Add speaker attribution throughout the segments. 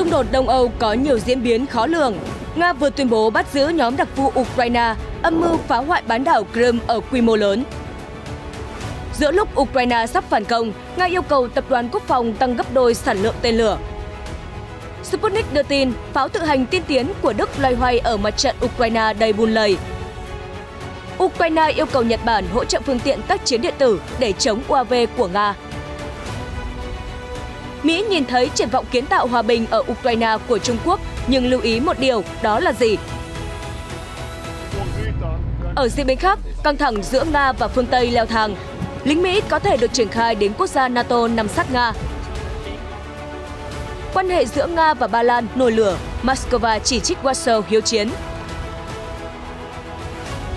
Speaker 1: Xung đột Đông Âu có nhiều diễn biến khó lường. Nga vừa tuyên bố bắt giữ nhóm đặc vụ Ukraine âm mưu phá hoại bán đảo Crimea ở quy mô lớn. Giữa lúc Ukraine sắp phản công, Nga yêu cầu tập đoàn quốc phòng tăng gấp đôi sản lượng tên lửa. Sputnik đưa tin pháo tự hành tiên tiến của Đức loay hoay ở mặt trận Ukraine đầy bùn lầy. Ukraine yêu cầu Nhật Bản hỗ trợ phương tiện tác chiến điện tử để chống UAV của Nga. Mỹ nhìn thấy triển vọng kiến tạo hòa bình ở Ukraine của Trung Quốc, nhưng lưu ý một điều, đó là gì? Ở diễn biến khác, căng thẳng giữa Nga và phương Tây leo thang. Lính Mỹ có thể được triển khai đến quốc gia NATO nằm sát Nga. Quan hệ giữa Nga và Ba Lan nổi lửa, Moscow chỉ trích Warsaw hiếu chiến.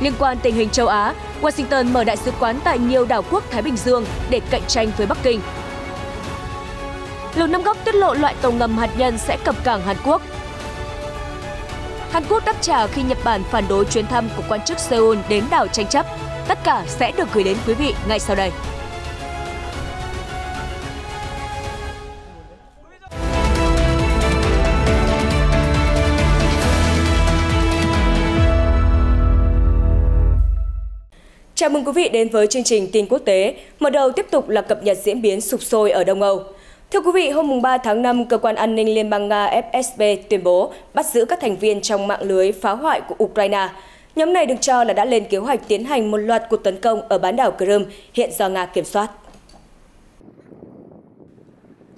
Speaker 1: Liên quan tình hình châu Á, Washington mở đại sứ quán tại nhiều đảo quốc Thái Bình Dương để cạnh tranh với Bắc Kinh. Lầu Năm Góc tiết lộ loại tàu ngầm hạt nhân sẽ cập cảng Hàn Quốc. Hàn Quốc đáp trả khi Nhật Bản phản đối chuyến thăm của quan chức Seoul đến đảo tranh chấp. Tất cả sẽ được gửi đến quý vị ngay sau đây. Chào mừng quý vị đến với chương trình tin quốc tế. Mở đầu tiếp tục là cập nhật diễn biến sụp sôi ở Đông Âu. Thưa quý vị, hôm 3 tháng 5, Cơ quan An ninh Liên bang Nga FSB tuyên bố bắt giữ các thành viên trong mạng lưới phá hoại của Ukraine. Nhóm này được cho là đã lên kế hoạch tiến hành một loạt cuộc tấn công ở bán đảo Crimea hiện do Nga kiểm soát.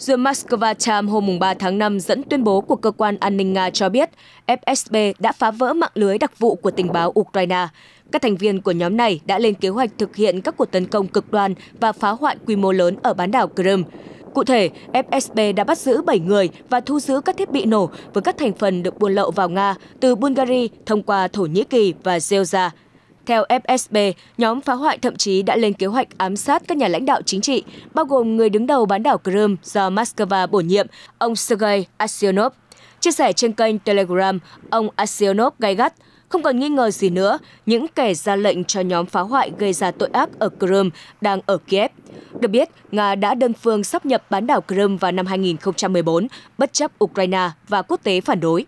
Speaker 1: The Moscow Times hôm 3 tháng 5 dẫn tuyên bố của cơ quan an ninh Nga cho biết FSB đã phá vỡ mạng lưới đặc vụ của tình báo Ukraine. Các thành viên của nhóm này đã lên kế hoạch thực hiện các cuộc tấn công cực đoan và phá hoại quy mô lớn ở bán đảo Crimea. Cụ thể, FSB đã bắt giữ 7 người và thu giữ các thiết bị nổ với các thành phần được buôn lậu vào Nga từ Bulgaria thông qua Thổ Nhĩ Kỳ và Georgia. Theo FSB, nhóm phá hoại thậm chí đã lên kế hoạch ám sát các nhà lãnh đạo chính trị, bao gồm người đứng đầu bán đảo Crimea do Moscow bổ nhiệm, ông Sergei Aksyonov. Chia sẻ trên kênh Telegram, ông Aksyonov gay gắt, không còn nghi ngờ gì nữa, những kẻ ra lệnh cho nhóm phá hoại gây ra tội ác ở Crimea đang ở Kiev. Được biết, Nga đã đơn phương sắp nhập bán đảo Crimea vào năm 2014, bất chấp Ukraine và quốc tế phản đối.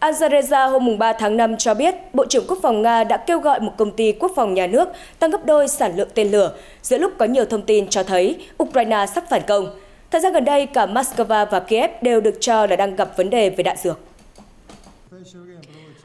Speaker 1: Azareza hôm 3 tháng 5 cho biết Bộ trưởng Quốc phòng Nga đã kêu gọi một công ty quốc phòng nhà nước tăng gấp đôi sản lượng tên lửa, giữa lúc có nhiều thông tin cho thấy Ukraine sắp phản công. Thời gian gần đây, cả Moscow và Kiev đều được cho là đang gặp vấn đề về đạn dược.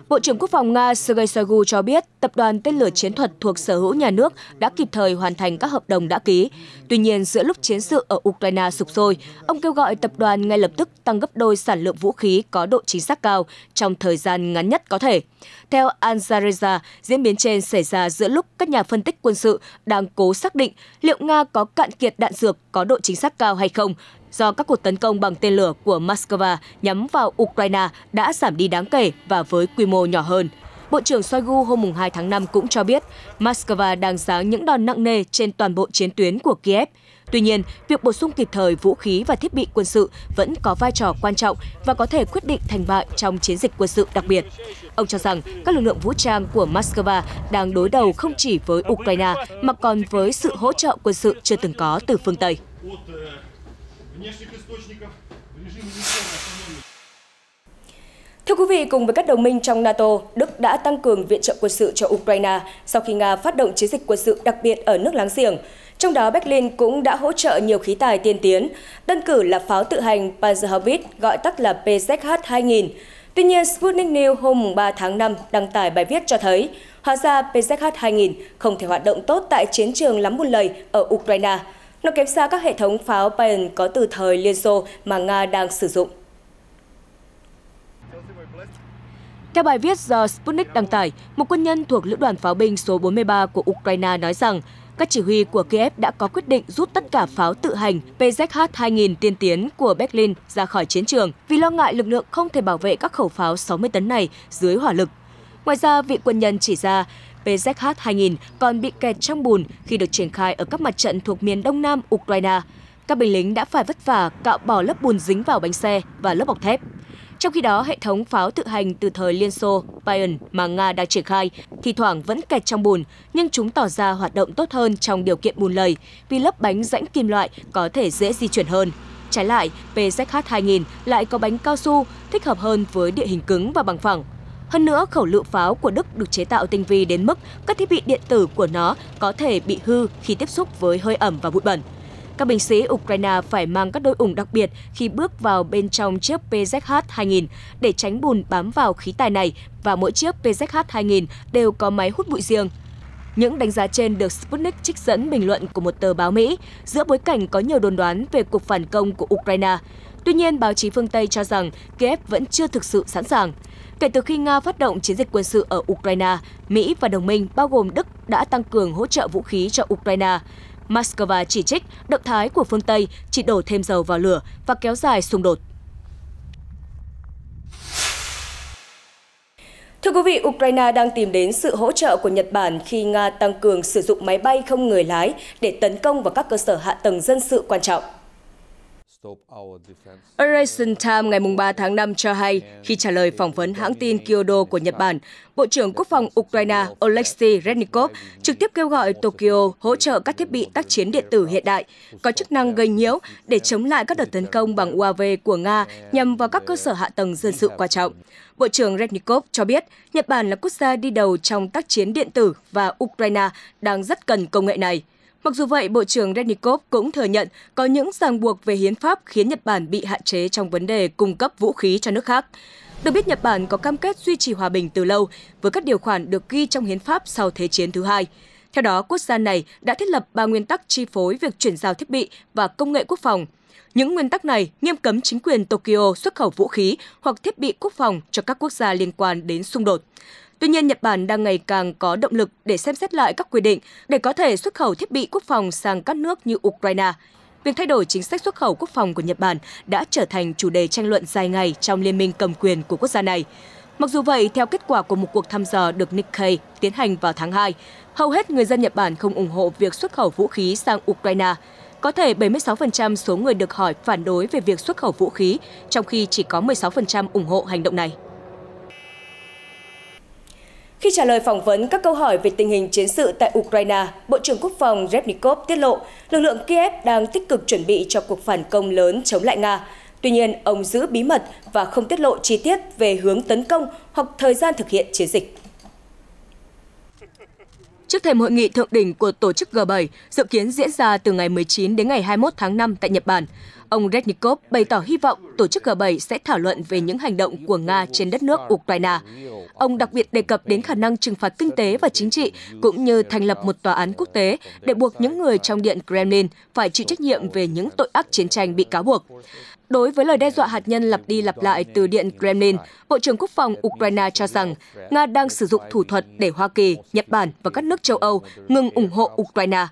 Speaker 1: Bộ trưởng Quốc phòng Nga Sergei Shoigu cho biết tập đoàn tên lửa chiến thuật thuộc sở hữu nhà nước đã kịp thời hoàn thành các hợp đồng đã ký. Tuy nhiên, giữa lúc chiến sự ở Ukraine sụp sôi, ông kêu gọi tập đoàn ngay lập tức tăng gấp đôi sản lượng vũ khí có độ chính xác cao trong thời gian ngắn nhất có thể. Theo Al Jazeera, diễn biến trên xảy ra giữa lúc các nhà phân tích quân sự đang cố xác định liệu Nga có cạn kiệt đạn dược có độ chính xác cao hay không do các cuộc tấn công bằng tên lửa của Moscow nhắm vào Ukraine đã giảm đi đáng kể và với quy mô nhỏ hơn. Bộ trưởng Shoigu hôm 2 tháng 5 cũng cho biết Moscow đang giáng những đòn nặng nề trên toàn bộ chiến tuyến của Kiev. Tuy nhiên, việc bổ sung kịp thời vũ khí và thiết bị quân sự vẫn có vai trò quan trọng và có thể quyết định thành bại trong chiến dịch quân sự đặc biệt. Ông cho rằng các lực lượng vũ trang của Moscow đang đối đầu không chỉ với Ukraine mà còn với sự hỗ trợ quân sự chưa từng có từ phương Tây внешних источников в режиме Thưa quý vị, cùng với các đồng minh trong NATO, Đức đã tăng cường viện trợ quân sự cho Ukraine sau khi Nga phát động chiến dịch quân sự đặc biệt ở nước láng giềng. Trong đó, Berlin cũng đã hỗ trợ nhiều khí tài tiên tiến, đơn cử là pháo tự hành Panzerhaubitz, gọi tắt là PZH-2000. Tuy nhiên, Sputnik News hôm 3 tháng 5 đăng tải bài viết cho thấy, hóa ra PZH-2000 không thể hoạt động tốt tại chiến trường lắm buôn lầy ở Ukraine, nó kém xa các hệ thống pháo Bayern có từ thời Liên Xô mà Nga đang sử dụng. Theo bài viết do Sputnik đăng tải, một quân nhân thuộc Lữ đoàn pháo binh số 43 của Ukraine nói rằng các chỉ huy của Kiev đã có quyết định rút tất cả pháo tự hành PZH-2000 tiên tiến của Berlin ra khỏi chiến trường vì lo ngại lực lượng không thể bảo vệ các khẩu pháo 60 tấn này dưới hỏa lực. Ngoài ra, vị quân nhân chỉ ra PZH-2000 còn bị kẹt trong bùn khi được triển khai ở các mặt trận thuộc miền đông nam Ukraine. Các binh lính đã phải vất vả cạo bỏ lớp bùn dính vào bánh xe và lớp bọc thép. Trong khi đó, hệ thống pháo tự hành từ thời Liên Xô, Bayern mà Nga đang triển khai, thì thoảng vẫn kẹt trong bùn, nhưng chúng tỏ ra hoạt động tốt hơn trong điều kiện bùn lầy vì lớp bánh rãnh kim loại có thể dễ di chuyển hơn. Trái lại, PZH-2000 lại có bánh cao su, thích hợp hơn với địa hình cứng và bằng phẳng. Hơn nữa, khẩu lựu pháo của Đức được chế tạo tinh vi đến mức các thiết bị điện tử của nó có thể bị hư khi tiếp xúc với hơi ẩm và bụi bẩn. Các binh sĩ Ukraine phải mang các đôi ủng đặc biệt khi bước vào bên trong chiếc PZH-2000 để tránh bùn bám vào khí tài này và mỗi chiếc PZH-2000 đều có máy hút bụi riêng. Những đánh giá trên được Sputnik trích dẫn bình luận của một tờ báo Mỹ giữa bối cảnh có nhiều đồn đoán về cuộc phản công của Ukraine. Tuy nhiên, báo chí phương Tây cho rằng Kiev vẫn chưa thực sự sẵn sàng. Kể từ khi Nga phát động chiến dịch quân sự ở Ukraine, Mỹ và đồng minh bao gồm Đức đã tăng cường hỗ trợ vũ khí cho Ukraine. Moscow chỉ trích động thái của phương Tây chỉ đổ thêm dầu vào lửa và kéo dài xung đột. Thưa quý vị, Ukraine đang tìm đến sự hỗ trợ của Nhật Bản khi Nga tăng cường sử dụng máy bay không người lái để tấn công vào các cơ sở hạ tầng dân sự quan trọng. Eurasian Tam ngày 3 tháng 5 cho hay, khi trả lời phỏng vấn hãng tin Kyodo của Nhật Bản, Bộ trưởng Quốc phòng Ukraine Oleksiy Reznikov trực tiếp kêu gọi Tokyo hỗ trợ các thiết bị tác chiến điện tử hiện đại, có chức năng gây nhiễu để chống lại các đợt tấn công bằng UAV của Nga nhằm vào các cơ sở hạ tầng dân sự quan trọng. Bộ trưởng Reznikov cho biết Nhật Bản là quốc gia đi đầu trong tác chiến điện tử và Ukraine đang rất cần công nghệ này. Mặc dù vậy, Bộ trưởng Rednikov cũng thừa nhận có những ràng buộc về hiến pháp khiến Nhật Bản bị hạn chế trong vấn đề cung cấp vũ khí cho nước khác. Được biết, Nhật Bản có cam kết duy trì hòa bình từ lâu với các điều khoản được ghi trong hiến pháp sau Thế chiến thứ hai. Theo đó, quốc gia này đã thiết lập ba nguyên tắc chi phối việc chuyển giao thiết bị và công nghệ quốc phòng. Những nguyên tắc này nghiêm cấm chính quyền Tokyo xuất khẩu vũ khí hoặc thiết bị quốc phòng cho các quốc gia liên quan đến xung đột. Tuy nhiên, Nhật Bản đang ngày càng có động lực để xem xét lại các quy định để có thể xuất khẩu thiết bị quốc phòng sang các nước như Ukraine. Việc thay đổi chính sách xuất khẩu quốc phòng của Nhật Bản đã trở thành chủ đề tranh luận dài ngày trong liên minh cầm quyền của quốc gia này. Mặc dù vậy, theo kết quả của một cuộc thăm dò được Nikkei tiến hành vào tháng 2, hầu hết người dân Nhật Bản không ủng hộ việc xuất khẩu vũ khí sang Ukraine. Có thể 76% số người được hỏi phản đối về việc xuất khẩu vũ khí, trong khi chỉ có 16% ủng hộ hành động này. Khi trả lời phỏng vấn các câu hỏi về tình hình chiến sự tại Ukraine, Bộ trưởng Quốc phòng Repnikov tiết lộ lực lượng Kiev đang tích cực chuẩn bị cho cuộc phản công lớn chống lại Nga. Tuy nhiên, ông giữ bí mật và không tiết lộ chi tiết về hướng tấn công hoặc thời gian thực hiện chiến dịch. Trước thềm hội nghị thượng đỉnh của tổ chức G7 dự kiến diễn ra từ ngày 19 đến ngày 21 tháng 5 tại Nhật Bản, ông Rednikov bày tỏ hy vọng tổ chức G7 sẽ thảo luận về những hành động của Nga trên đất nước Ukraine. Ông đặc biệt đề cập đến khả năng trừng phạt kinh tế và chính trị, cũng như thành lập một tòa án quốc tế để buộc những người trong Điện Kremlin phải chịu trách nhiệm về những tội ác chiến tranh bị cáo buộc. Đối với lời đe dọa hạt nhân lặp đi lặp lại từ Điện Kremlin, Bộ trưởng Quốc phòng Ukraine cho rằng Nga đang sử dụng thủ thuật để Hoa Kỳ, Nhật Bản và các nước châu Âu ngừng ủng hộ Ukraine.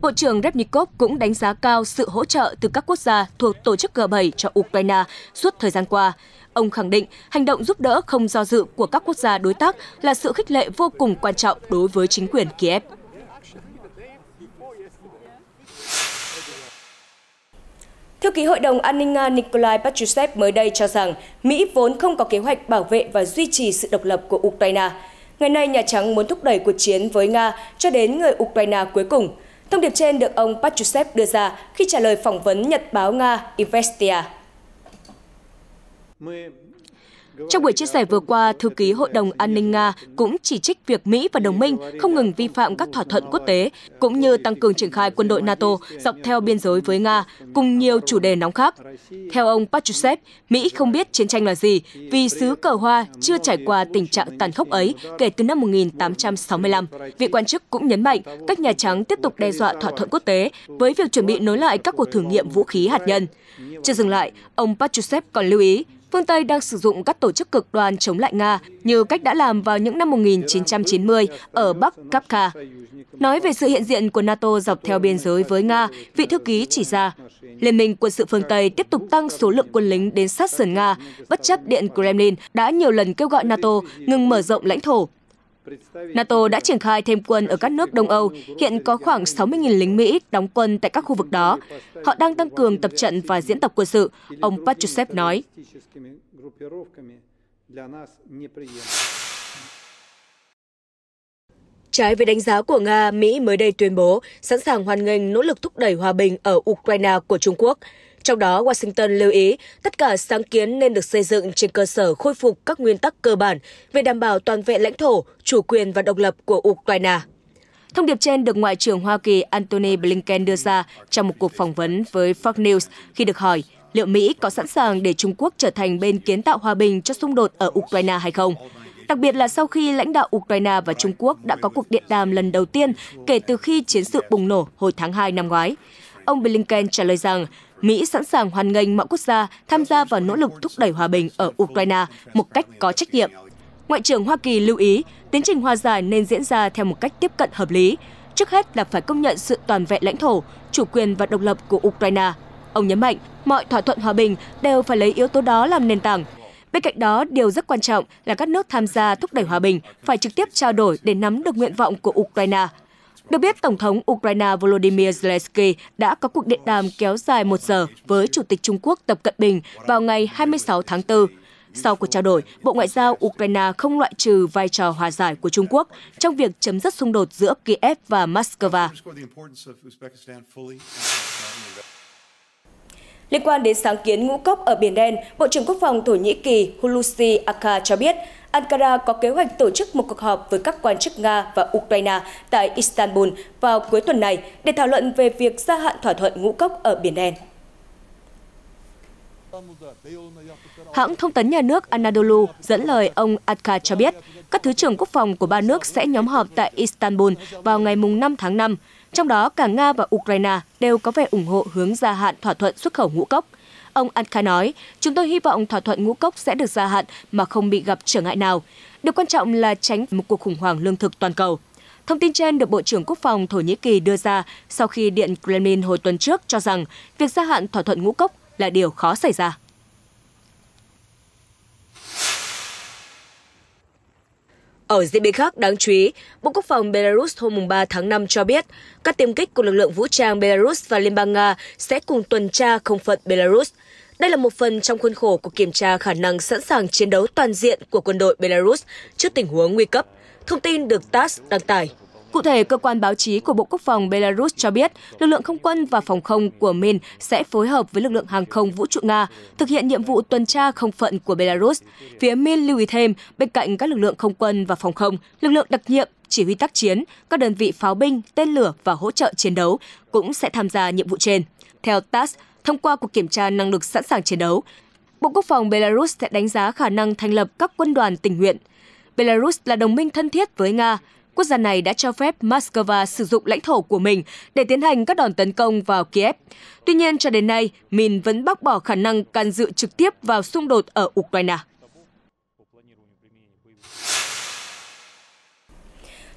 Speaker 1: Bộ trưởng Repnikov cũng đánh giá cao sự hỗ trợ từ các quốc gia thuộc tổ chức G7 cho Ukraine suốt thời gian qua. Ông khẳng định hành động giúp đỡ không do dự của các quốc gia đối tác là sự khích lệ vô cùng quan trọng đối với chính quyền Kiev. Thư ký Hội đồng An ninh Nga Nikolai Patrushev mới đây cho rằng Mỹ vốn không có kế hoạch bảo vệ và duy trì sự độc lập của Ukraine. Ngày nay, Nhà Trắng muốn thúc đẩy cuộc chiến với Nga cho đến người Ukraine cuối cùng. Thông điệp trên được ông Patrushev đưa ra khi trả lời phỏng vấn nhật báo Nga Investia. Trong buổi chia sẻ vừa qua, thư ký Hội đồng An ninh Nga cũng chỉ trích việc Mỹ và đồng minh không ngừng vi phạm các thỏa thuận quốc tế, cũng như tăng cường triển khai quân đội NATO dọc theo biên giới với Nga, cùng nhiều chủ đề nóng khác. Theo ông Patrushev, Mỹ không biết chiến tranh là gì vì xứ cờ hoa chưa trải qua tình trạng tàn khốc ấy kể từ năm 1865. Vị quan chức cũng nhấn mạnh các Nhà Trắng tiếp tục đe dọa thỏa thuận quốc tế với việc chuẩn bị nối lại các cuộc thử nghiệm vũ khí hạt nhân. Chưa dừng lại, ông Patrushev còn lưu ý phương Tây đang sử dụng các tổ chức cực đoan chống lại Nga như cách đã làm vào những năm 1990 ở Bắc Kapka. Nói về sự hiện diện của NATO dọc theo biên giới với Nga, vị thư ký chỉ ra, Liên minh quân sự phương Tây tiếp tục tăng số lượng quân lính đến sát sườn Nga, bất chấp Điện Kremlin đã nhiều lần kêu gọi NATO ngừng mở rộng lãnh thổ. NATO đã triển khai thêm quân ở các nước Đông Âu, hiện có khoảng 60.000 lính Mỹ đóng quân tại các khu vực đó. Họ đang tăng cường tập trận và diễn tập quân sự, ông Patrushev nói. Trái với đánh giá của Nga, Mỹ mới đây tuyên bố sẵn sàng hoan nghênh nỗ lực thúc đẩy hòa bình ở Ukraine của Trung Quốc. Trong đó, Washington lưu ý tất cả sáng kiến nên được xây dựng trên cơ sở khôi phục các nguyên tắc cơ bản về đảm bảo toàn vẹn lãnh thổ, chủ quyền và độc lập của Ukraine. Thông điệp trên được Ngoại trưởng Hoa Kỳ Antony Blinken đưa ra trong một cuộc phỏng vấn với Fox News khi được hỏi liệu Mỹ có sẵn sàng để Trung Quốc trở thành bên kiến tạo hòa bình cho xung đột ở Ukraine hay không. Đặc biệt là sau khi lãnh đạo Ukraine và Trung Quốc đã có cuộc điện đàm lần đầu tiên kể từ khi chiến sự bùng nổ hồi tháng 2 năm ngoái. Ông Blinken trả lời rằng Mỹ sẵn sàng hoan nghênh mọi quốc gia tham gia vào nỗ lực thúc đẩy hòa bình ở Ukraine một cách có trách nhiệm. Ngoại trưởng Hoa Kỳ lưu ý, tiến trình hòa giải nên diễn ra theo một cách tiếp cận hợp lý. Trước hết là phải công nhận sự toàn vẹn lãnh thổ, chủ quyền và độc lập của Ukraine. Ông nhấn mạnh, mọi thỏa thuận hòa bình đều phải lấy yếu tố đó làm nền tảng. Bên cạnh đó, điều rất quan trọng là các nước tham gia thúc đẩy hòa bình phải trực tiếp trao đổi để nắm được nguyện vọng của Ukraine. Được biết, Tổng thống Ukraine Volodymyr Zelensky đã có cuộc điện đàm kéo dài một giờ với Chủ tịch Trung Quốc Tập Cận Bình vào ngày 26 tháng 4. Sau cuộc trao đổi, Bộ Ngoại giao Ukraine không loại trừ vai trò hòa giải của Trung Quốc trong việc chấm dứt xung đột giữa Kiev và Moscow. Liên quan đến sáng kiến ngũ cốc ở Biển Đen, Bộ trưởng Quốc phòng Thổ Nhĩ Kỳ Hulusi Akar cho biết Ankara có kế hoạch tổ chức một cuộc họp với các quan chức Nga và Ukraine tại Istanbul vào cuối tuần này để thảo luận về việc gia hạn thỏa thuận ngũ cốc ở Biển Đen. Hãng thông tấn nhà nước Anadolu dẫn lời ông Atka cho biết, các thứ trưởng quốc phòng của ba nước sẽ nhóm họp tại Istanbul vào ngày 5 tháng 5. Trong đó, cả Nga và Ukraine đều có vẻ ủng hộ hướng gia hạn thỏa thuận xuất khẩu ngũ cốc. Ông Anka nói, chúng tôi hy vọng thỏa thuận ngũ cốc sẽ được gia hạn mà không bị gặp trở ngại nào. Điều quan trọng là tránh một cuộc khủng hoảng lương thực toàn cầu. Thông tin trên được Bộ trưởng Quốc phòng Thổ Nhĩ Kỳ đưa ra sau khi Điện Kremlin hồi tuần trước cho rằng việc gia hạn thỏa thuận ngũ cốc là điều khó xảy ra. Ở diễn biến khác đáng chú ý, Bộ Quốc phòng Belarus hôm 3 tháng 5 cho biết các tiêm kích của lực lượng vũ trang Belarus và Liên bang Nga sẽ cùng tuần tra không phận Belarus. Đây là một phần trong khuôn khổ của kiểm tra khả năng sẵn sàng chiến đấu toàn diện của quân đội Belarus trước tình huống nguy cấp. Thông tin được TASS đăng tải. Cụ thể, cơ quan báo chí của Bộ Quốc phòng Belarus cho biết, lực lượng không quân và phòng không của Min sẽ phối hợp với lực lượng hàng không vũ trụ Nga thực hiện nhiệm vụ tuần tra không phận của Belarus. Phía Min lưu ý thêm, bên cạnh các lực lượng không quân và phòng không, lực lượng đặc nhiệm chỉ huy tác chiến, các đơn vị pháo binh, tên lửa và hỗ trợ chiến đấu cũng sẽ tham gia nhiệm vụ trên. Theo TASS, thông qua cuộc kiểm tra năng lực sẵn sàng chiến đấu, Bộ Quốc phòng Belarus sẽ đánh giá khả năng thành lập các quân đoàn tình nguyện. Belarus là đồng minh thân thiết với Nga, quốc gia này đã cho phép Moscow sử dụng lãnh thổ của mình để tiến hành các đòn tấn công vào Kiev. Tuy nhiên, cho đến nay, Min vẫn bác bỏ khả năng can dự trực tiếp vào xung đột ở Ukraine.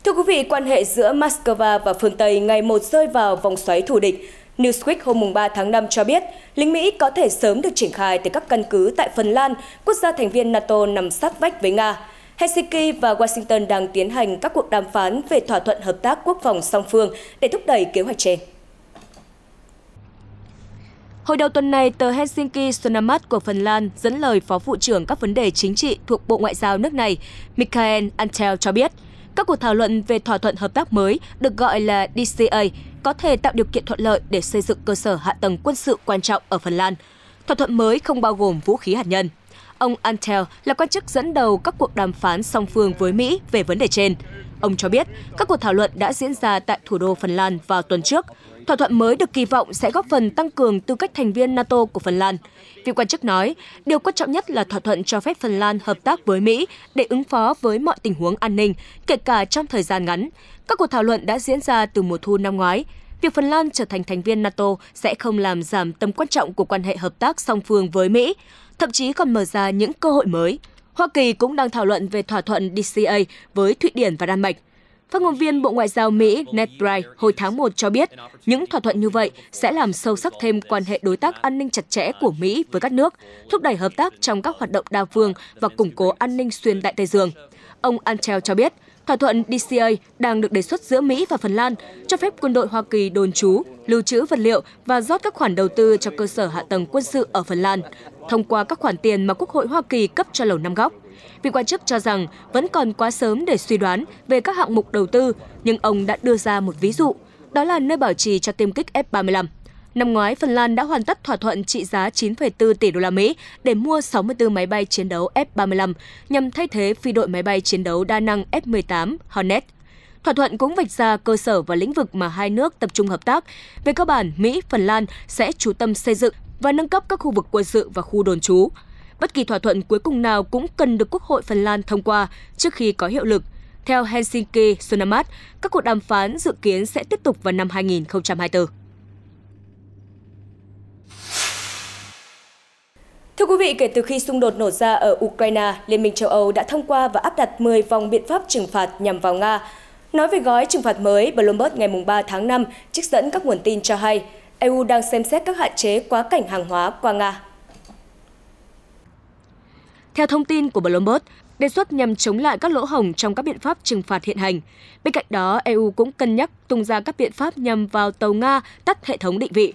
Speaker 1: Thưa quý vị, quan hệ giữa Moscow và phương Tây ngày một rơi vào vòng xoáy thù địch. Newsweek hôm 3 tháng 5 cho biết, lính Mỹ có thể sớm được triển khai từ các căn cứ tại Phần Lan, quốc gia thành viên NATO nằm sát vách với Nga. Helsinki và Washington đang tiến hành các cuộc đàm phán về thỏa thuận hợp tác quốc phòng song phương để thúc đẩy kế hoạch trên. Hồi đầu tuần này, tờ Helsinki Sanomat của Phần Lan dẫn lời Phó Vụ trưởng các vấn đề chính trị thuộc Bộ Ngoại giao nước này, Mikael Antel cho biết, các cuộc thảo luận về thỏa thuận hợp tác mới được gọi là DCA có thể tạo điều kiện thuận lợi để xây dựng cơ sở hạ tầng quân sự quan trọng ở Phần Lan. Thỏa thuận mới không bao gồm vũ khí hạt nhân. Ông Antel là quan chức dẫn đầu các cuộc đàm phán song phương với Mỹ về vấn đề trên. Ông cho biết các cuộc thảo luận đã diễn ra tại thủ đô Phần Lan vào tuần trước. Thỏa thuận mới được kỳ vọng sẽ góp phần tăng cường tư cách thành viên NATO của Phần Lan. Vị quan chức nói, điều quan trọng nhất là thỏa thuận cho phép Phần Lan hợp tác với Mỹ để ứng phó với mọi tình huống an ninh, kể cả trong thời gian ngắn. Các cuộc thảo luận đã diễn ra từ mùa thu năm ngoái. Việc Phần Lan trở thành thành viên NATO sẽ không làm giảm tầm quan trọng của quan hệ hợp tác song phương với Mỹ thậm chí còn mở ra những cơ hội mới. Hoa Kỳ cũng đang thảo luận về thỏa thuận DCA với Thụy Điển và Đan Mạch. Phát ngôn viên Bộ Ngoại giao Mỹ Ned Price hồi tháng 1 cho biết những thỏa thuận như vậy sẽ làm sâu sắc thêm quan hệ đối tác an ninh chặt chẽ của Mỹ với các nước, thúc đẩy hợp tác trong các hoạt động đa phương và củng cố an ninh xuyên Đại Tây Dương. Ông Antel cho biết, Thỏa thuận DCA đang được đề xuất giữa Mỹ và Phần Lan cho phép quân đội Hoa Kỳ đồn trú, lưu trữ vật liệu và rót các khoản đầu tư cho cơ sở hạ tầng quân sự ở Phần Lan thông qua các khoản tiền mà Quốc hội Hoa Kỳ cấp cho Lầu Năm Góc. Vị quan chức cho rằng vẫn còn quá sớm để suy đoán về các hạng mục đầu tư, nhưng ông đã đưa ra một ví dụ, đó là nơi bảo trì cho tiêm kích F-35. Năm ngoái, Phần Lan đã hoàn tất thỏa thuận trị giá 9,4 tỷ đô la Mỹ để mua 64 máy bay chiến đấu F-35 nhằm thay thế phi đội máy bay chiến đấu đa năng F-18 Hornet. Thỏa thuận cũng vạch ra cơ sở và lĩnh vực mà hai nước tập trung hợp tác. Về cơ bản, Mỹ, Phần Lan sẽ chú tâm xây dựng và nâng cấp các khu vực quân sự và khu đồn trú. Bất kỳ thỏa thuận cuối cùng nào cũng cần được Quốc hội Phần Lan thông qua trước khi có hiệu lực. Theo Helsinki Sunamat, các cuộc đàm phán dự kiến sẽ tiếp tục vào năm 2024. Thưa quý vị, kể từ khi xung đột nổ ra ở Ukraine, Liên minh châu Âu đã thông qua và áp đặt 10 vòng biện pháp trừng phạt nhằm vào Nga. Nói về gói trừng phạt mới, Bloomberg ngày 3 tháng 5 trích dẫn các nguồn tin cho hay EU đang xem xét các hạn chế quá cảnh hàng hóa qua Nga. Theo thông tin của Bloomberg, đề xuất nhằm chống lại các lỗ hổng trong các biện pháp trừng phạt hiện hành. Bên cạnh đó, EU cũng cân nhắc tung ra các biện pháp nhằm vào tàu Nga tắt hệ thống định vị.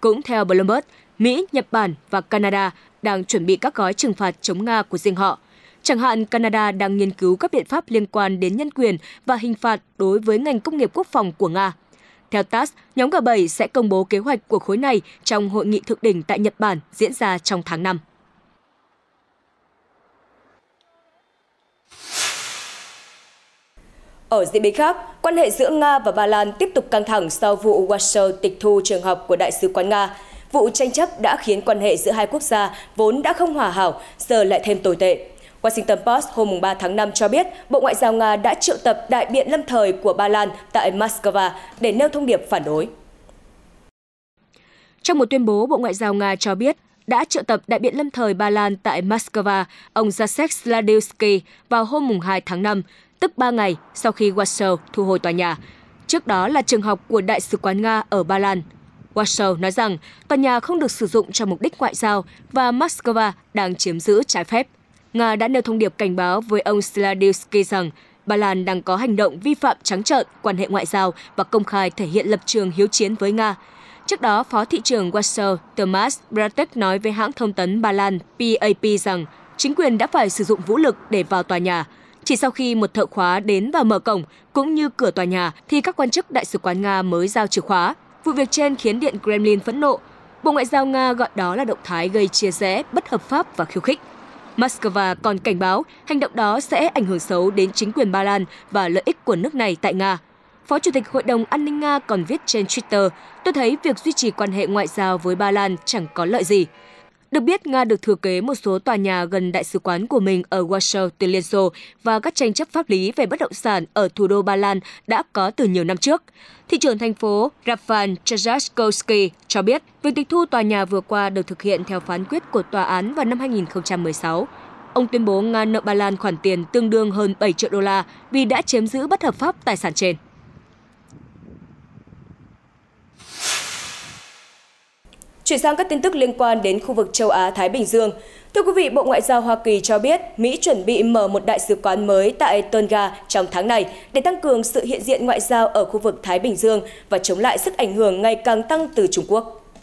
Speaker 1: Cũng theo Bloomberg, Mỹ, Nhật Bản và Canada đang chuẩn bị các gói trừng phạt chống Nga của riêng họ. Chẳng hạn, Canada đang nghiên cứu các biện pháp liên quan đến nhân quyền và hình phạt đối với ngành công nghiệp quốc phòng của Nga. Theo TASS, nhóm G7 sẽ công bố kế hoạch của khối này trong hội nghị thượng đỉnh tại Nhật Bản diễn ra trong tháng 5. Ở diễn biến khác, quan hệ giữa Nga và Ba Lan tiếp tục căng thẳng sau vụ Warsaw tịch thu trường học của Đại sứ quán Nga. Vụ tranh chấp đã khiến quan hệ giữa hai quốc gia vốn đã không hòa hảo, giờ lại thêm tồi tệ. Washington Post hôm 3 tháng 5 cho biết Bộ Ngoại giao Nga đã triệu tập đại biện lâm thời của Ba Lan tại Moscow để nêu thông điệp phản đối. Trong một tuyên bố, Bộ Ngoại giao Nga cho biết đã triệu tập đại biện lâm thời Ba Lan tại Moscow, ông Jacek Sladilsky vào hôm 2 tháng 5, tức 3 ngày sau khi Warsaw thu hồi tòa nhà. Trước đó là trường học của Đại sứ quán Nga ở Ba Lan. Warsaw nói rằng tòa nhà không được sử dụng cho mục đích ngoại giao và Moscow đang chiếm giữ trái phép. Nga đã nêu thông điệp cảnh báo với ông Sladilsky rằng Ba Lan đang có hành động vi phạm trắng trợn quan hệ ngoại giao và công khai thể hiện lập trường hiếu chiến với Nga. Trước đó, Phó thị trưởng Warsaw Tomas Bratek nói với hãng thông tấn Ba Lan PAP rằng chính quyền đã phải sử dụng vũ lực để vào tòa nhà. Chỉ sau khi một thợ khóa đến và mở cổng, cũng như cửa tòa nhà, thì các quan chức đại sứ quán Nga mới giao chìa khóa. Vụ việc trên khiến Điện Kremlin phẫn nộ. Bộ Ngoại giao Nga gọi đó là động thái gây chia rẽ, bất hợp pháp và khiêu khích. Moscow còn cảnh báo hành động đó sẽ ảnh hưởng xấu đến chính quyền Ba Lan và lợi ích của nước này tại Nga. Phó Chủ tịch Hội đồng An ninh Nga còn viết trên Twitter, tôi thấy việc duy trì quan hệ ngoại giao với Ba Lan chẳng có lợi gì. Được biết, Nga được thừa kế một số tòa nhà gần đại sứ quán của mình ở Warsaw từ Liên Xô và các tranh chấp pháp lý về bất động sản ở thủ đô Ba Lan đã có từ nhiều năm trước. Thị trưởng thành phố Rafan Trzaskowski cho biết việc tịch thu tòa nhà vừa qua được thực hiện theo phán quyết của tòa án vào năm 2016. Ông tuyên bố Nga nợ Ba Lan khoản tiền tương đương hơn 7 triệu đô la vì đã chiếm giữ bất hợp pháp tài sản trên. Chuyển sang các tin tức liên quan đến khu vực châu Á-Thái Bình Dương. Thưa quý vị, Bộ Ngoại giao Hoa Kỳ cho biết Mỹ chuẩn bị mở một đại sứ quán mới tại Tonga trong tháng này để tăng cường sự hiện diện ngoại giao ở khu vực Thái Bình Dương và chống lại sức ảnh hưởng ngày càng tăng từ Trung Quốc.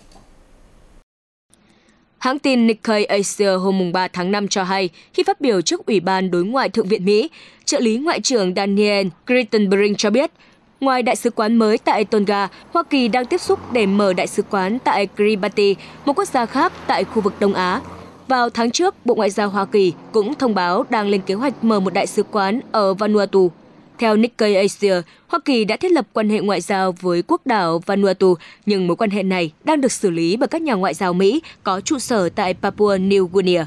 Speaker 1: Hãng tin Nikkei Asia hôm 3 tháng 5 cho hay, khi phát biểu trước Ủy ban Đối ngoại Thượng viện Mỹ, trợ lý Ngoại trưởng Daniel Crittenbrink cho biết Ngoài đại sứ quán mới tại Tonga, Hoa Kỳ đang tiếp xúc để mở đại sứ quán tại Kiribati, một quốc gia khác tại khu vực Đông Á. Vào tháng trước, Bộ Ngoại giao Hoa Kỳ cũng thông báo đang lên kế hoạch mở một đại sứ quán ở Vanuatu. Theo Nikkei Asia, Hoa Kỳ đã thiết lập quan hệ ngoại giao với quốc đảo Vanuatu, nhưng mối quan hệ này đang được xử lý bởi các nhà ngoại giao Mỹ có trụ sở tại Papua New Guinea.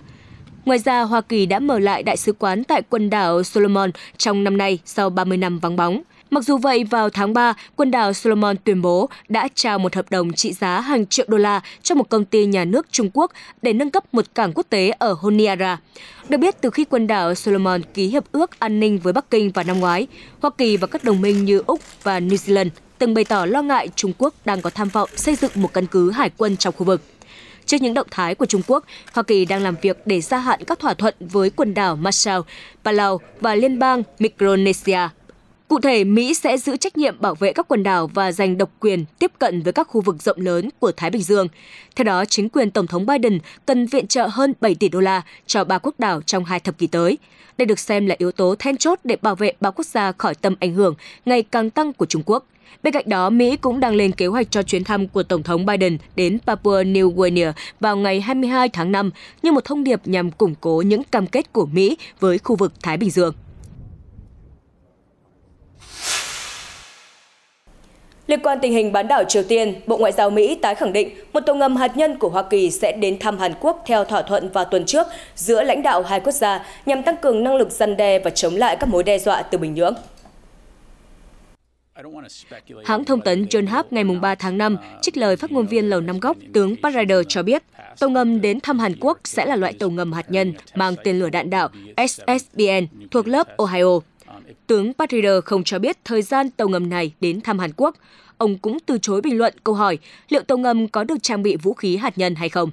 Speaker 1: Ngoài ra, Hoa Kỳ đã mở lại đại sứ quán tại quần đảo Solomon trong năm nay sau 30 năm vắng bóng. Mặc dù vậy, vào tháng 3, quần đảo Solomon tuyên bố đã trao một hợp đồng trị giá hàng triệu đô la cho một công ty nhà nước Trung Quốc để nâng cấp một cảng quốc tế ở Honiara. Được biết, từ khi quần đảo Solomon ký hiệp ước an ninh với Bắc Kinh vào năm ngoái, Hoa Kỳ và các đồng minh như Úc và New Zealand từng bày tỏ lo ngại Trung Quốc đang có tham vọng xây dựng một căn cứ hải quân trong khu vực. Trước những động thái của Trung Quốc, Hoa Kỳ đang làm việc để gia hạn các thỏa thuận với quần đảo Marshall, Palau và liên bang Micronesia Cụ thể, Mỹ sẽ giữ trách nhiệm bảo vệ các quần đảo và giành độc quyền tiếp cận với các khu vực rộng lớn của Thái Bình Dương. Theo đó, chính quyền Tổng thống Biden cần viện trợ hơn 7 tỷ đô la cho ba quốc đảo trong hai thập kỷ tới. Đây được xem là yếu tố then chốt để bảo vệ ba quốc gia khỏi tầm ảnh hưởng ngày càng tăng của Trung Quốc. Bên cạnh đó, Mỹ cũng đang lên kế hoạch cho chuyến thăm của Tổng thống Biden đến Papua New Guinea vào ngày 22 tháng 5 như một thông điệp nhằm củng cố những cam kết của Mỹ với khu vực Thái Bình Dương. Liên quan tình hình bán đảo Triều Tiên, Bộ Ngoại giao Mỹ tái khẳng định một tàu ngầm hạt nhân của Hoa Kỳ sẽ đến thăm Hàn Quốc theo thỏa thuận vào tuần trước giữa lãnh đạo hai quốc gia nhằm tăng cường năng lực răn đe và chống lại các mối đe dọa từ Bình Nhưỡng. Hãng thông tấn John Hap ngày 3 tháng 5 trích lời phát ngôn viên Lầu Năm Góc tướng Pat Ryder cho biết tàu ngầm đến thăm Hàn Quốc sẽ là loại tàu ngầm hạt nhân mang tên lửa đạn đạo SSBN thuộc lớp Ohio. Tướng Patrider không cho biết thời gian tàu ngầm này đến thăm Hàn Quốc. Ông cũng từ chối bình luận câu hỏi liệu tàu ngầm có được trang bị vũ khí hạt nhân hay không.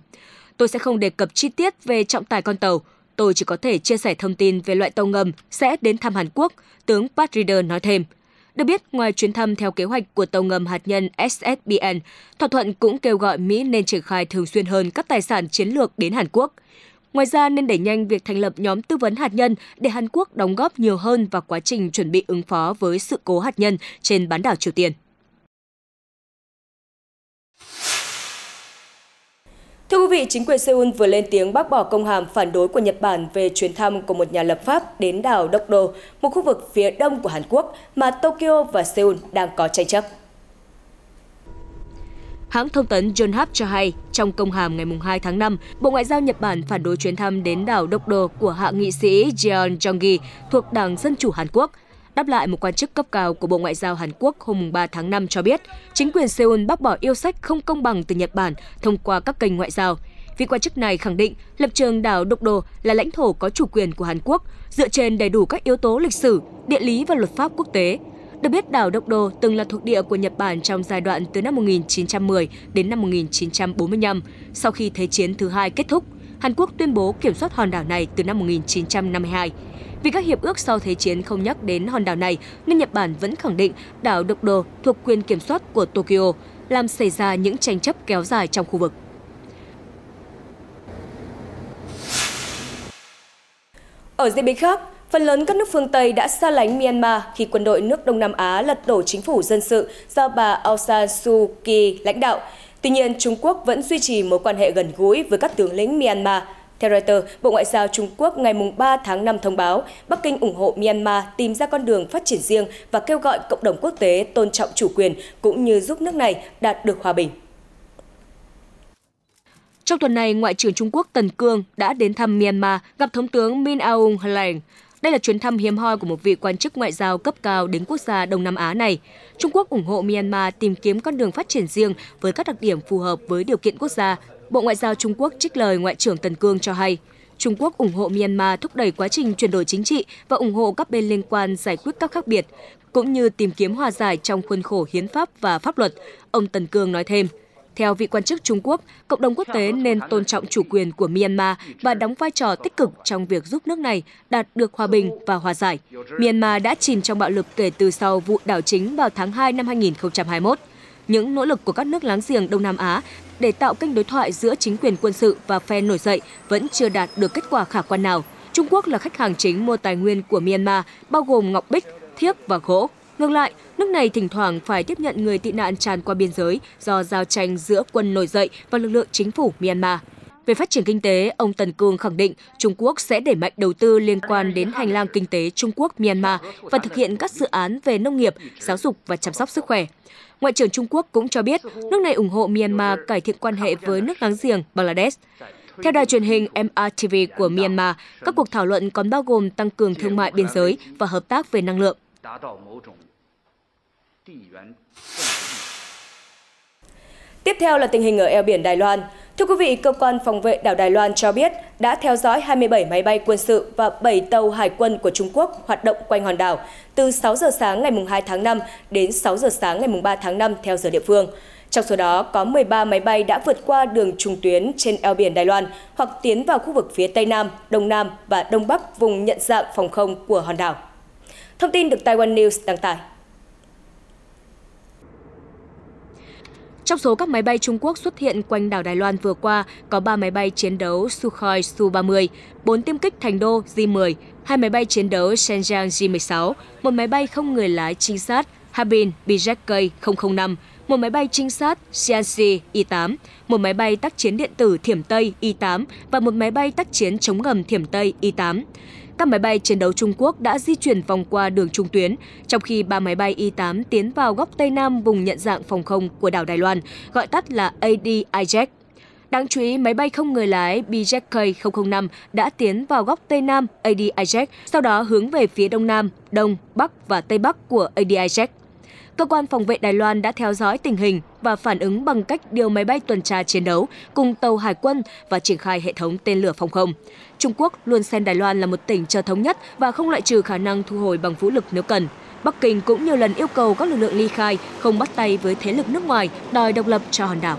Speaker 1: Tôi sẽ không đề cập chi tiết về trọng tài con tàu. Tôi chỉ có thể chia sẻ thông tin về loại tàu ngầm sẽ đến thăm Hàn Quốc, tướng Patrider nói thêm. Được biết, ngoài chuyến thăm theo kế hoạch của tàu ngầm hạt nhân SSBN, thỏa thuận cũng kêu gọi Mỹ nên triển khai thường xuyên hơn các tài sản chiến lược đến Hàn Quốc. Ngoài ra, nên đẩy nhanh việc thành lập nhóm tư vấn hạt nhân để Hàn Quốc đóng góp nhiều hơn vào quá trình chuẩn bị ứng phó với sự cố hạt nhân trên bán đảo Triều Tiên. Thưa quý vị, chính quyền Seoul vừa lên tiếng bác bỏ công hàm phản đối của Nhật Bản về chuyến thăm của một nhà lập pháp đến đảo Dokdo, một khu vực phía đông của Hàn Quốc mà Tokyo và Seoul đang có tranh chấp. Hãng thông tấn John cho hay, trong công hàm ngày 2 tháng 5, Bộ Ngoại giao Nhật Bản phản đối chuyến thăm đến đảo Dokdo của hạ nghị sĩ Jeon Jong-gi thuộc Đảng Dân Chủ Hàn Quốc – Đáp lại, một quan chức cấp cao của Bộ Ngoại giao Hàn Quốc hôm 3 tháng 5 cho biết, chính quyền Seoul bác bỏ yêu sách không công bằng từ Nhật Bản thông qua các kênh ngoại giao. Vị quan chức này khẳng định lập trường đảo Độc Đồ là lãnh thổ có chủ quyền của Hàn Quốc, dựa trên đầy đủ các yếu tố lịch sử, địa lý và luật pháp quốc tế. Được biết, đảo Độc Đô từng là thuộc địa của Nhật Bản trong giai đoạn từ năm 1910 đến năm 1945. Sau khi Thế chiến thứ hai kết thúc, Hàn Quốc tuyên bố kiểm soát hòn đảo này từ năm 1952. Vì các hiệp ước sau Thế chiến không nhắc đến hòn đảo này, nên Nhật Bản vẫn khẳng định đảo Độc Đô thuộc quyền kiểm soát của Tokyo, làm xảy ra những tranh chấp kéo dài trong khu vực. Ở diễn biến khác, phần lớn các nước phương Tây đã xa lánh Myanmar khi quân đội nước Đông Nam Á lật đổ chính phủ dân sự do bà Aung San Suu Kyi lãnh đạo. Tuy nhiên, Trung Quốc vẫn duy trì mối quan hệ gần gũi với các tướng lĩnh Myanmar theo Reuters, Bộ Ngoại giao Trung Quốc ngày 3 tháng 5 thông báo Bắc Kinh ủng hộ Myanmar tìm ra con đường phát triển riêng và kêu gọi cộng đồng quốc tế tôn trọng chủ quyền cũng như giúp nước này đạt được hòa bình. Trong tuần này, Ngoại trưởng Trung Quốc Tần Cương đã đến thăm Myanmar gặp Thống tướng Min Aung Hlaing. Đây là chuyến thăm hiếm hoi của một vị quan chức ngoại giao cấp cao đến quốc gia Đông Nam Á này. Trung Quốc ủng hộ Myanmar tìm kiếm con đường phát triển riêng với các đặc điểm phù hợp với điều kiện quốc gia, Bộ Ngoại giao Trung Quốc trích lời Ngoại trưởng Tần Cương cho hay, Trung Quốc ủng hộ Myanmar thúc đẩy quá trình chuyển đổi chính trị và ủng hộ các bên liên quan giải quyết các khác biệt, cũng như tìm kiếm hòa giải trong khuôn khổ hiến pháp và pháp luật, ông Tần Cương nói thêm. Theo vị quan chức Trung Quốc, cộng đồng quốc tế nên tôn trọng chủ quyền của Myanmar và đóng vai trò tích cực trong việc giúp nước này đạt được hòa bình và hòa giải. Myanmar đã chìm trong bạo lực kể từ sau vụ đảo chính vào tháng 2 năm 2021 những nỗ lực của các nước láng giềng Đông Nam Á để tạo kênh đối thoại giữa chính quyền quân sự và phe nổi dậy vẫn chưa đạt được kết quả khả quan nào. Trung Quốc là khách hàng chính mua tài nguyên của Myanmar, bao gồm ngọc bích, thiếc và gỗ. Ngược lại, nước này thỉnh thoảng phải tiếp nhận người tị nạn tràn qua biên giới do giao tranh giữa quân nổi dậy và lực lượng chính phủ Myanmar. Về phát triển kinh tế, ông Tần Cương khẳng định Trung Quốc sẽ đẩy mạnh đầu tư liên quan đến hành lang kinh tế Trung Quốc-Myanmar và thực hiện các dự án về nông nghiệp, giáo dục và chăm sóc sức khỏe. Ngoại trưởng Trung Quốc cũng cho biết nước này ủng hộ Myanmar cải thiện quan hệ với nước láng giềng Bangladesh. Theo đài truyền hình MRTV của Myanmar, các cuộc thảo luận còn bao gồm tăng cường thương mại biên giới và hợp tác về năng lượng. Tiếp theo là tình hình ở eo biển Đài Loan. Thưa quý vị, cơ quan phòng vệ đảo Đài Loan cho biết đã theo dõi 27 máy bay quân sự và 7 tàu hải quân của Trung Quốc hoạt động quanh hòn đảo từ 6 giờ sáng ngày 2 tháng 5 đến 6 giờ sáng ngày 3 tháng 5 theo giờ địa phương. Trong số đó có 13 máy bay đã vượt qua đường trung tuyến trên eo biển Đài Loan hoặc tiến vào khu vực phía Tây Nam, Đông Nam và Đông Bắc vùng nhận dạng phòng không của hòn đảo. Thông tin được Taiwan News đăng tải. Trong số các máy bay Trung Quốc xuất hiện quanh đảo Đài Loan vừa qua, có 3 máy bay chiến đấu Sukhoi Su-30, 4 tiêm kích Thành Đô J-10, 2 máy bay chiến đấu Shenzhen J-16, một máy bay không người lái trinh sát Harbin BJK 005, một máy bay trinh sát Xianxi I-8, một máy bay tác chiến điện tử Thiểm Tây I-8 và một máy bay tác chiến chống ngầm Thiểm Tây I-8 các máy bay chiến đấu Trung Quốc đã di chuyển vòng qua đường trung tuyến, trong khi ba máy bay Y-8 tiến vào góc Tây Nam vùng nhận dạng phòng không của đảo Đài Loan, gọi tắt là ADIZ. Đáng chú ý, máy bay không người lái BJK-005 đã tiến vào góc Tây Nam ADIZ, sau đó hướng về phía Đông Nam, Đông, Bắc và Tây Bắc của ADIZ. Cơ quan phòng vệ Đài Loan đã theo dõi tình hình và phản ứng bằng cách điều máy bay tuần tra chiến đấu cùng tàu hải quân và triển khai hệ thống tên lửa phòng không. Trung Quốc luôn xem Đài Loan là một tỉnh chờ thống nhất và không loại trừ khả năng thu hồi bằng vũ lực nếu cần. Bắc Kinh cũng nhiều lần yêu cầu các lực lượng ly khai không bắt tay với thế lực nước ngoài đòi độc lập cho hòn đảo.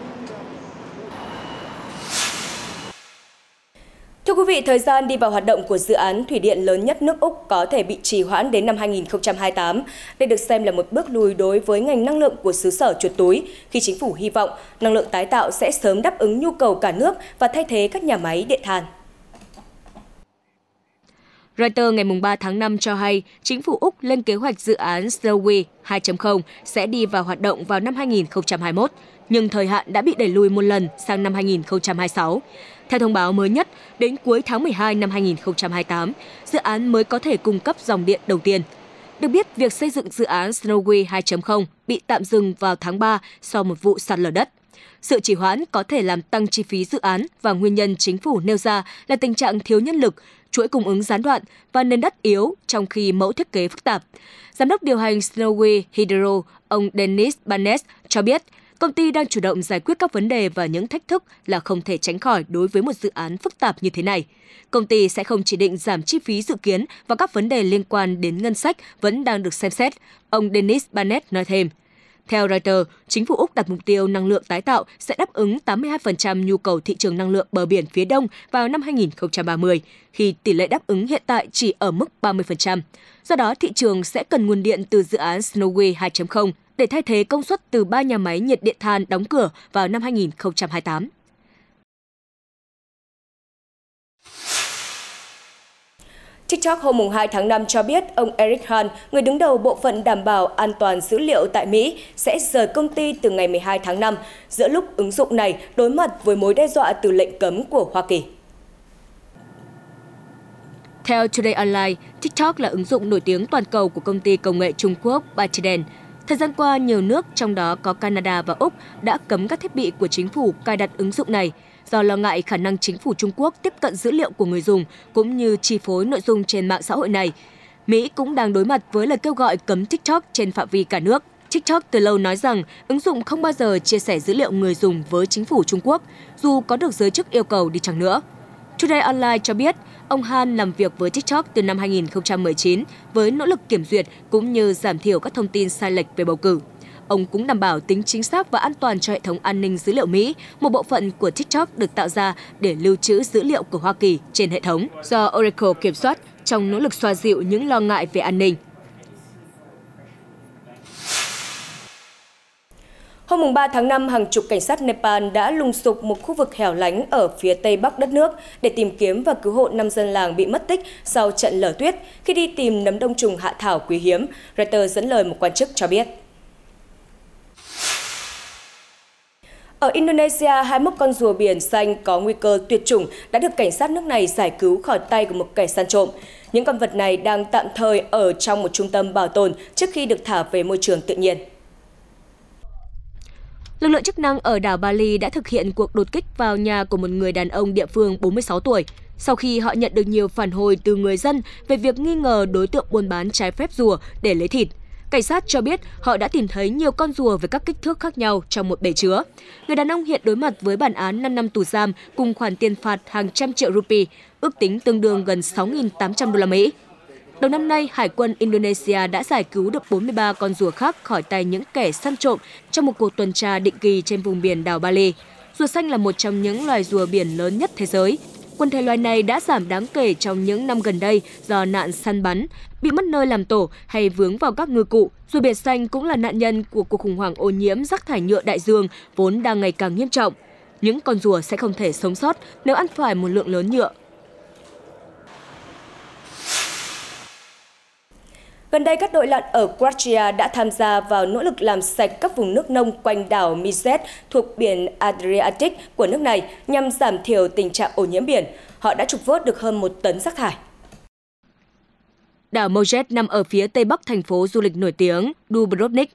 Speaker 1: Thưa quý vị, thời gian đi vào hoạt động của dự án thủy điện lớn nhất nước Úc có thể bị trì hoãn đến năm 2028. Đây được xem là một bước lùi đối với ngành năng lượng của xứ sở chuột túi, khi chính phủ hy vọng năng lượng tái tạo sẽ sớm đáp ứng nhu cầu cả nước và thay thế các nhà máy điện than. Reuters ngày 3 tháng 5 cho hay, chính phủ Úc lên kế hoạch dự án Snowy 2.0 sẽ đi vào hoạt động vào năm 2021, nhưng thời hạn đã bị đẩy lùi một lần sang năm 2026. Theo thông báo mới nhất, đến cuối tháng 12 năm 2028, dự án mới có thể cung cấp dòng điện đầu tiên. Được biết, việc xây dựng dự án Snowy 2.0 bị tạm dừng vào tháng 3 sau một vụ sạt lở đất. Sự trì hoãn có thể làm tăng chi phí dự án và nguyên nhân chính phủ nêu ra là tình trạng thiếu nhân lực, chuỗi cung ứng gián đoạn và nền đất yếu trong khi mẫu thiết kế phức tạp. Giám đốc điều hành Snowy Hydro, ông Dennis Barnes cho biết, công ty đang chủ động giải quyết các vấn đề và những thách thức là không thể tránh khỏi đối với một dự án phức tạp như thế này. Công ty sẽ không chỉ định giảm chi phí dự kiến và các vấn đề liên quan đến ngân sách vẫn đang được xem xét, ông Dennis Barnett nói thêm. Theo Reuters, chính phủ Úc đặt mục tiêu năng lượng tái tạo sẽ đáp ứng 82% nhu cầu thị trường năng lượng bờ biển phía Đông vào năm 2030, khi tỷ lệ đáp ứng hiện tại chỉ ở mức 30%. Do đó, thị trường sẽ cần nguồn điện từ dự án Snowy 2.0 để thay thế công suất từ 3 nhà máy nhiệt điện than đóng cửa vào năm 2028. TikTok hôm 2 tháng 5 cho biết ông Eric Han, người đứng đầu bộ phận đảm bảo an toàn dữ liệu tại Mỹ, sẽ rời công ty từ ngày 12 tháng 5, giữa lúc ứng dụng này đối mặt với mối đe dọa từ lệnh cấm của Hoa Kỳ. Theo Today Online, TikTok là ứng dụng nổi tiếng toàn cầu của công ty công nghệ Trung Quốc ByteDance. Thời gian qua, nhiều nước, trong đó có Canada và Úc, đã cấm các thiết bị của chính phủ cài đặt ứng dụng này – do lo ngại khả năng chính phủ Trung Quốc tiếp cận dữ liệu của người dùng cũng như chi phối nội dung trên mạng xã hội này. Mỹ cũng đang đối mặt với lời kêu gọi cấm TikTok trên phạm vi cả nước. TikTok từ lâu nói rằng ứng dụng không bao giờ chia sẻ dữ liệu người dùng với chính phủ Trung Quốc, dù có được giới chức yêu cầu đi chăng nữa. Today Online cho biết, ông Han làm việc với TikTok từ năm 2019 với nỗ lực kiểm duyệt cũng như giảm thiểu các thông tin sai lệch về bầu cử. Ông cũng đảm bảo tính chính xác và an toàn cho hệ thống an ninh dữ liệu Mỹ, một bộ phận của TikTok được tạo ra để lưu trữ dữ liệu của Hoa Kỳ trên hệ thống do Oracle kiểm soát trong nỗ lực xoa dịu những lo ngại về an ninh. Hôm 3 tháng 5, hàng chục cảnh sát Nepal đã lùng sục một khu vực hẻo lánh ở phía tây bắc đất nước để tìm kiếm và cứu hộ 5 dân làng bị mất tích sau trận lở tuyết khi đi tìm nấm đông trùng hạ thảo quý hiếm, Reuters dẫn lời một quan chức cho biết. Ở Indonesia, 21 con rùa biển xanh có nguy cơ tuyệt chủng đã được cảnh sát nước này giải cứu khỏi tay của một kẻ săn trộm. Những con vật này đang tạm thời ở trong một trung tâm bảo tồn trước khi được thả về môi trường tự nhiên. Lực lượng chức năng ở đảo Bali đã thực hiện cuộc đột kích vào nhà của một người đàn ông địa phương 46 tuổi, sau khi họ nhận được nhiều phản hồi từ người dân về việc nghi ngờ đối tượng buôn bán trái phép rùa để lấy thịt. Cảnh sát cho biết họ đã tìm thấy nhiều con rùa với các kích thước khác nhau trong một bể chứa. Người đàn ông hiện đối mặt với bản án 5 năm tù giam cùng khoản tiền phạt hàng trăm triệu rupee, ước tính tương đương gần 6.800 đô la Mỹ. Đầu năm nay, Hải quân Indonesia đã giải cứu được 43 con rùa khác khỏi tay những kẻ săn trộm trong một cuộc tuần tra định kỳ trên vùng biển đảo Bali. Rùa xanh là một trong những loài rùa biển lớn nhất thế giới. quần thể loài này đã giảm đáng kể trong những năm gần đây do nạn săn bắn, bị mất nơi làm tổ hay vướng vào các ngư cụ. Rùa biển xanh cũng là nạn nhân của cuộc khủng hoảng ô nhiễm rác thải nhựa đại dương vốn đang ngày càng nghiêm trọng. Những con rùa sẽ không thể sống sót nếu ăn phải một lượng lớn nhựa. Gần đây, các đội lặn ở Croatia đã tham gia vào nỗ lực làm sạch các vùng nước nông quanh đảo Mizet thuộc biển Adriatic của nước này nhằm giảm thiểu tình trạng ô nhiễm biển. Họ đã trục vớt được hơn một tấn rác thải. Đảo Mojet nằm ở phía tây bắc thành phố du lịch nổi tiếng Dubrovnik.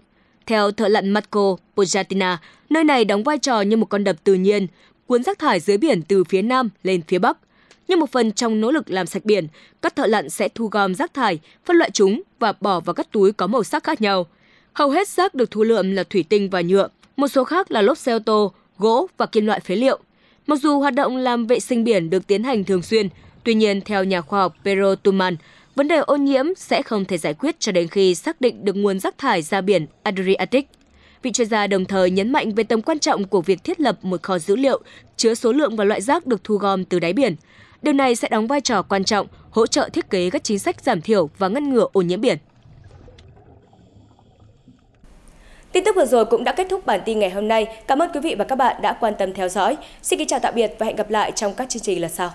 Speaker 1: Theo thợ lặn Matko Pojatina, nơi này đóng vai trò như một con đập tự nhiên, cuốn rác thải dưới biển từ phía nam lên phía bắc – như một phần trong nỗ lực làm sạch biển, các thợ lặn sẽ thu gom rác thải, phân loại chúng và bỏ vào các túi có màu sắc khác nhau. Hầu hết rác được thu lượm là thủy tinh và nhựa, một số khác là lốp xe ô tô, gỗ và kim loại phế liệu. Mặc dù hoạt động làm vệ sinh biển được tiến hành thường xuyên, tuy nhiên theo nhà khoa học Pero Tuman, vấn đề ô nhiễm sẽ không thể giải quyết cho đến khi xác định được nguồn rác thải ra biển Adriatic. Vị chuyên gia đồng thời nhấn mạnh về tầm quan trọng của việc thiết lập một kho dữ liệu chứa số lượng và loại rác được thu gom từ đáy biển – Điều này sẽ đóng vai trò quan trọng, hỗ trợ thiết kế các chính sách giảm thiểu và ngăn ngừa ô nhiễm biển. Tin tức vừa rồi cũng đã kết thúc bản tin ngày hôm nay. Cảm ơn quý vị và các bạn đã quan tâm theo dõi. Xin kính chào tạm biệt và hẹn gặp lại trong các chương trình lần sau.